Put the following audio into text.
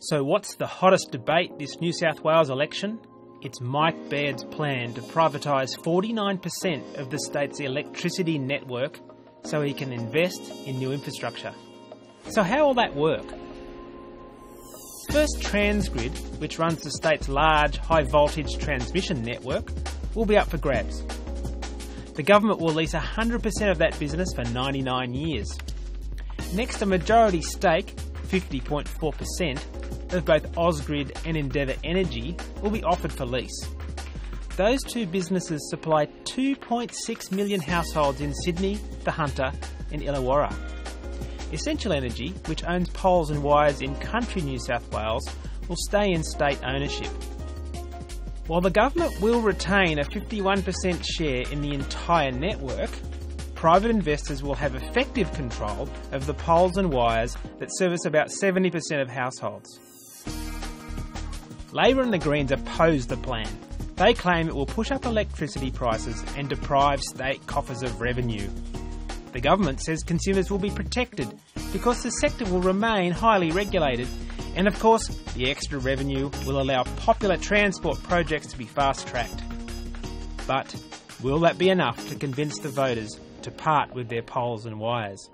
So, what's the hottest debate this New South Wales election? It's Mike Baird's plan to privatise 49% of the state's electricity network so he can invest in new infrastructure. So, how will that work? First, Transgrid, which runs the state's large high voltage transmission network, will be up for grabs. The government will lease 100% of that business for 99 years. Next, a majority stake, 50.4%, of both Ausgrid and Endeavour Energy will be offered for lease. Those two businesses supply 2.6 million households in Sydney, the Hunter, and Illawarra. Essential Energy, which owns poles and wires in country New South Wales, will stay in state ownership. While the government will retain a 51% share in the entire network, private investors will have effective control of the poles and wires that service about 70% of households. Labor and the Greens oppose the plan. They claim it will push up electricity prices and deprive state coffers of revenue. The government says consumers will be protected because the sector will remain highly regulated, and of course, the extra revenue will allow popular transport projects to be fast tracked. But will that be enough to convince the voters to part with their poles and wires?